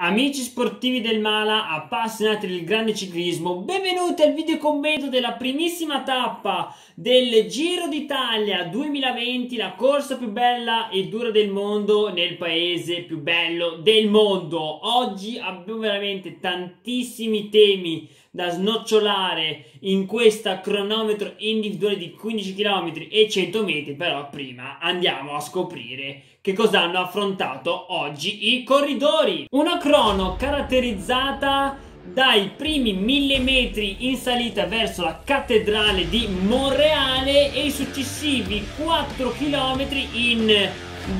Amici sportivi del Mala, appassionati del grande ciclismo, benvenuti al video commento della primissima tappa del Giro d'Italia 2020, la corsa più bella e dura del mondo nel paese più bello del mondo. Oggi abbiamo veramente tantissimi temi da snocciolare in questa cronometro individuale di 15 km e 100 metri, però prima andiamo a scoprire che cosa hanno affrontato oggi i corridori. Una crono caratterizzata dai primi mille metri in salita verso la cattedrale di Monreale e i successivi 4 km in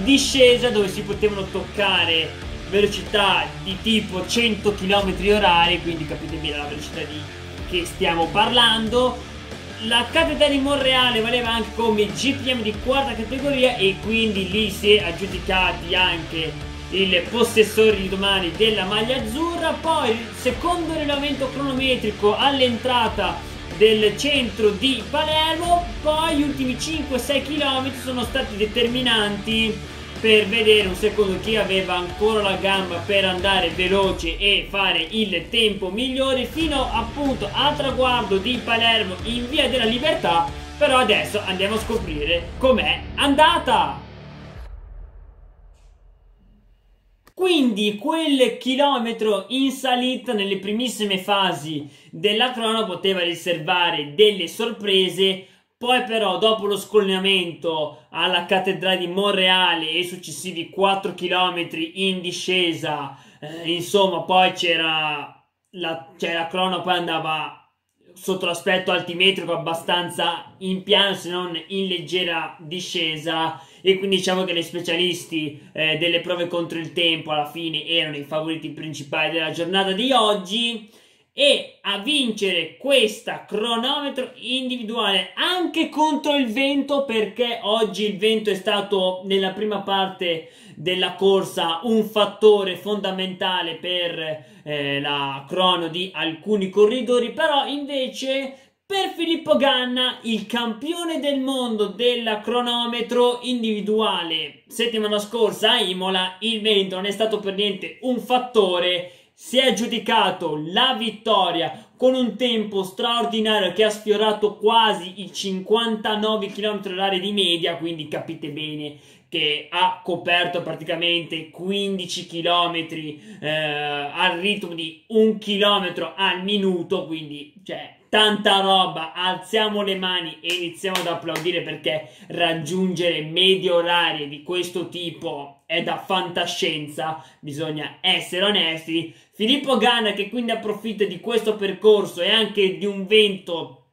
discesa dove si potevano toccare velocità di tipo 100 km orari, quindi capite bene la velocità di che stiamo parlando. La cattedrale di Monreale valeva anche come GPM di quarta categoria e quindi lì si è aggiudicati anche il possessore di domani della maglia azzurra. Poi il secondo rilevamento cronometrico all'entrata del centro di Palermo. Poi gli ultimi 5-6 km sono stati determinanti per vedere un secondo chi aveva ancora la gamba per andare veloce e fare il tempo migliore fino appunto al traguardo di Palermo in via della libertà. Però adesso andiamo a scoprire com'è andata. Quindi quel chilometro in salita nelle primissime fasi della crono poteva riservare delle sorprese poi però dopo lo scollinamento alla cattedrale di Monreale e i successivi 4 km in discesa, eh, insomma poi c'era la, cioè la crono poi andava sotto l'aspetto altimetrico abbastanza in piano se non in leggera discesa. E quindi diciamo che gli specialisti eh, delle prove contro il tempo alla fine erano i favoriti principali della giornata di oggi e a vincere questa cronometro individuale anche contro il vento perché oggi il vento è stato nella prima parte della corsa un fattore fondamentale per eh, la crono di alcuni corridori. Però invece per Filippo Ganna, il campione del mondo della cronometro individuale settimana scorsa a Imola, il vento non è stato per niente un fattore si è aggiudicato la vittoria con un tempo straordinario che ha sfiorato quasi i 59 km h di media, quindi capite bene che ha coperto praticamente 15 km eh, al ritmo di un km al minuto, quindi cioè tanta roba, alziamo le mani e iniziamo ad applaudire perché raggiungere medie orarie di questo tipo è da fantascienza, bisogna essere onesti. Filippo Ganna che quindi approfitta di questo percorso e anche di un vento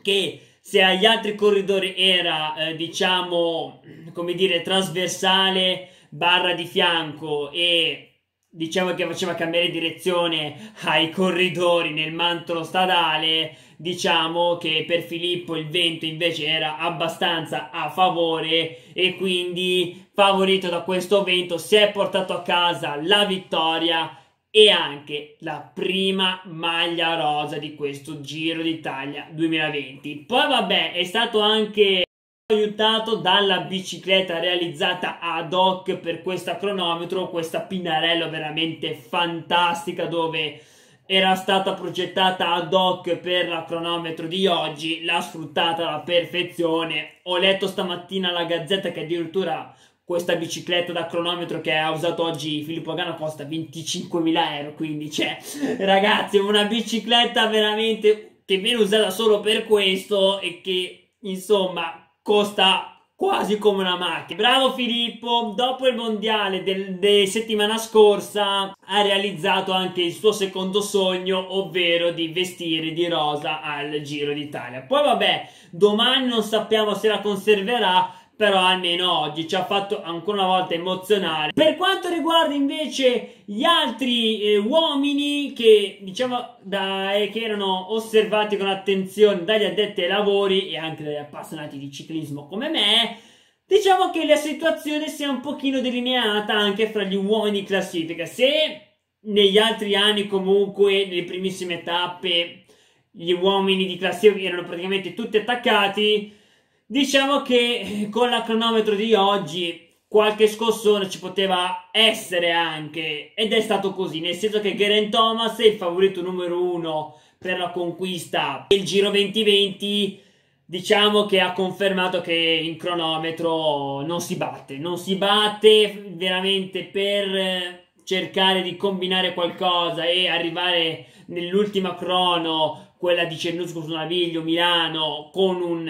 che se agli altri corridori era eh, diciamo come dire trasversale barra di fianco e diciamo che faceva cambiare direzione ai corridori nel mantolo stradale, diciamo che per Filippo il vento invece era abbastanza a favore e quindi favorito da questo vento si è portato a casa la vittoria e anche la prima maglia rosa di questo Giro d'Italia 2020. Poi vabbè, è stato anche aiutato dalla bicicletta realizzata ad hoc per questa cronometro, questa Pinarello veramente fantastica dove era stata progettata ad hoc per la cronometro di oggi, l'ha sfruttata alla perfezione. Ho letto stamattina la gazzetta che addirittura questa bicicletta da cronometro che ha usato oggi Filippo Gano costa 25.000 euro, quindi c'è, ragazzi, una bicicletta veramente che viene usata solo per questo e che, insomma, costa quasi come una macchina. Bravo Filippo, dopo il mondiale del, de settimana scorsa ha realizzato anche il suo secondo sogno, ovvero di vestire di rosa al Giro d'Italia. Poi vabbè, domani non sappiamo se la conserverà, però almeno oggi ci ha fatto ancora una volta emozionare. Per quanto riguarda invece gli altri eh, uomini che diciamo da, eh, che erano osservati con attenzione dagli addetti ai lavori e anche dagli appassionati di ciclismo come me, diciamo che la situazione si è un pochino delineata anche fra gli uomini di classifica. Se negli altri anni comunque nelle primissime tappe gli uomini di classifica erano praticamente tutti attaccati Diciamo che con la cronometro di oggi qualche scossone ci poteva essere anche ed è stato così, nel senso che Geraint Thomas è il favorito numero uno per la conquista del Giro 2020 diciamo che ha confermato che in cronometro non si batte, non si batte veramente per cercare di combinare qualcosa e arrivare nell'ultima crono, quella di Cernusco su Naviglio, Milano, con un,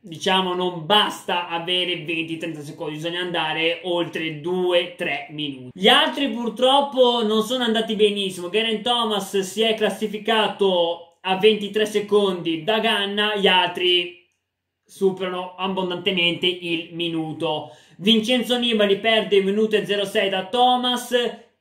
diciamo, non basta avere 20-30 secondi, bisogna andare oltre 2-3 minuti. Gli altri purtroppo non sono andati benissimo, Garen Thomas si è classificato a 23 secondi da Ganna, gli altri superano abbondantemente il minuto. Vincenzo Nibali perde il minuto e 06 da Thomas,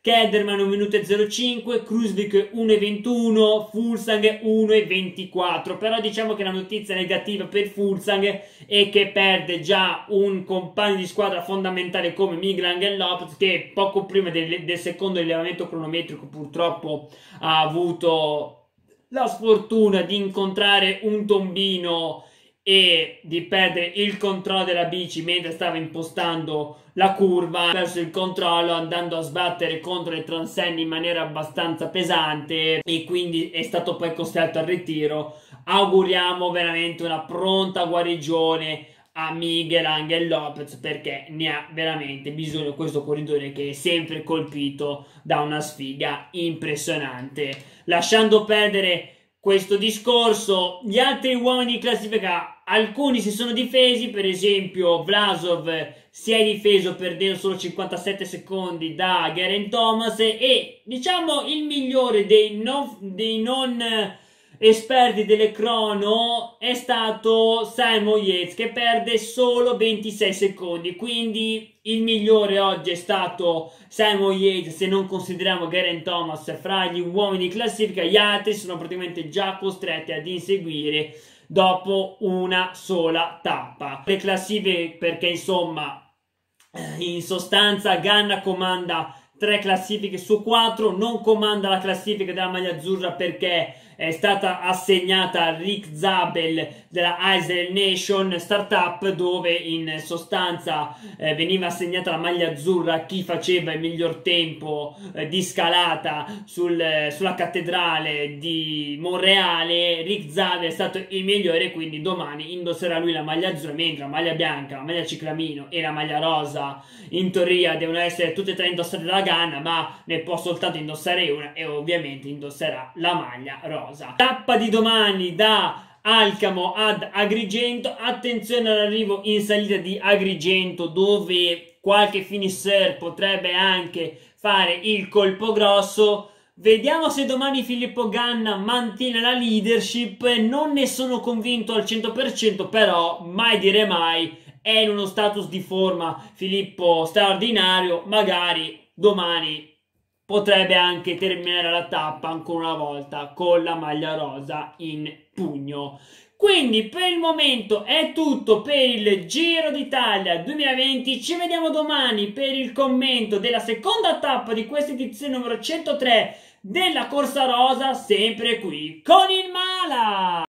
Kederman 1 minuto e 05, Krusvik 1,21, Fulsang 1,24. Però diciamo che la notizia negativa per Fulsang è che perde già un compagno di squadra fondamentale come Miguel Angel Lopez che poco prima del, del secondo rilevamento cronometrico purtroppo ha avuto la sfortuna di incontrare un tombino e di perdere il controllo della bici mentre stava impostando la curva, perso il controllo andando a sbattere contro le transenni in maniera abbastanza pesante e quindi è stato poi costretto al ritiro. Auguriamo veramente una pronta guarigione a Miguel Angel Lopez perché ne ha veramente bisogno questo corridore che è sempre colpito da una sfiga impressionante. Lasciando perdere questo discorso, gli altri uomini di classifica, alcuni si sono difesi, per esempio Vlasov si è difeso perdendo solo 57 secondi da Garen Thomas e diciamo il migliore dei non, dei non esperti delle crono è stato Simon Yates che perde solo 26 secondi. Quindi il migliore oggi è stato Simon Yates se non consideriamo Garen Thomas. Fra gli uomini di classifica gli altri sono praticamente già costretti ad inseguire dopo una sola tappa. Le classifiche perché insomma in sostanza Ganna comanda tre classifiche su quattro non comanda la classifica della maglia azzurra perché è stata assegnata a Rick Zabel della Israel Nation Startup dove in sostanza eh, veniva assegnata la maglia azzurra a chi faceva il miglior tempo eh, di scalata sul, eh, sulla cattedrale di Monreale. Rick Zabel è stato il migliore quindi domani indosserà lui la maglia azzurra mentre la maglia bianca, la maglia ciclamino e la maglia rosa in teoria devono essere tutte e tre indossate dalla Ganna ma ne può soltanto indossare una e ovviamente indosserà la maglia rosa rosa. Tappa di domani da Alcamo ad Agrigento. Attenzione all'arrivo in salita di Agrigento dove qualche finisher potrebbe anche fare il colpo grosso. Vediamo se domani Filippo Ganna mantiene la leadership. Non ne sono convinto al 100%, però mai dire mai. È in uno status di forma Filippo straordinario. Magari domani potrebbe anche terminare la tappa ancora una volta con la maglia rosa in pugno. Quindi per il momento è tutto per il Giro d'Italia 2020. Ci vediamo domani per il commento della seconda tappa di questa edizione numero 103 della Corsa Rosa, sempre qui con il Mala.